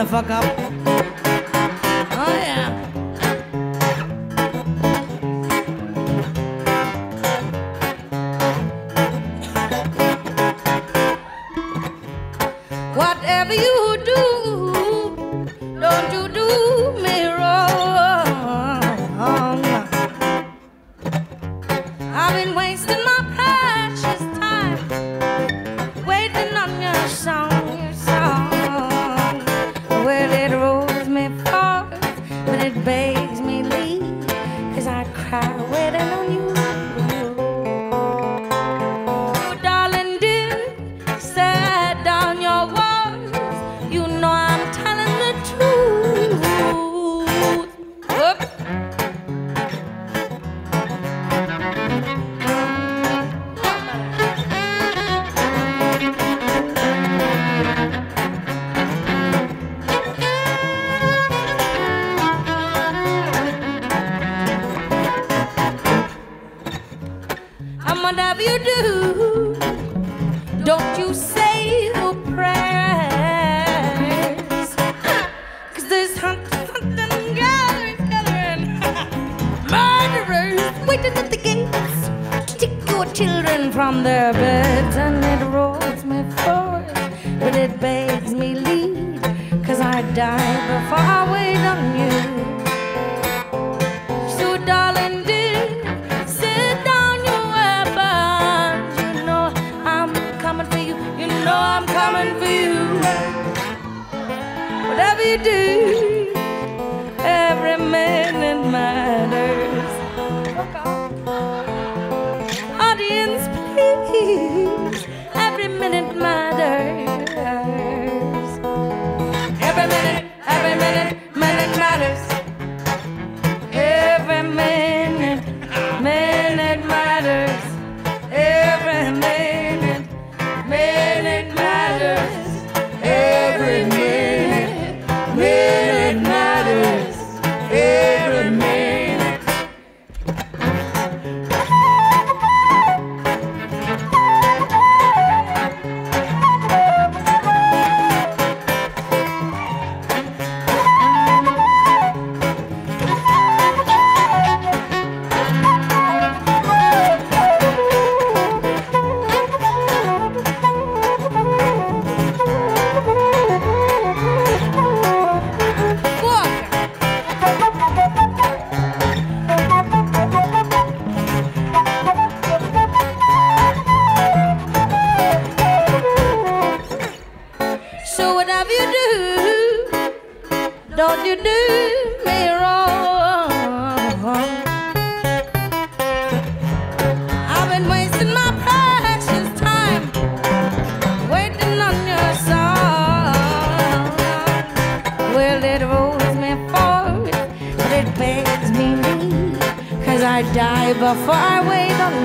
the fuck up. whatever you do, don't you say no prayers. Cause there's something gathering, gathering. Murderers waiting at the gates to take your children from their beds. And it rolls me forward, but it begs me lead. Cause I die before I wait on you. for you. Whatever you do. die before I wait on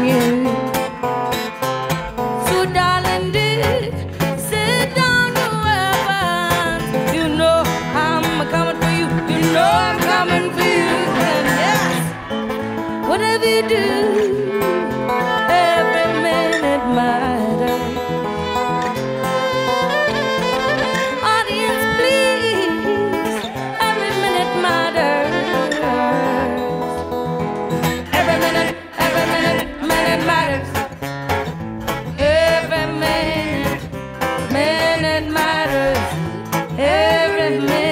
with.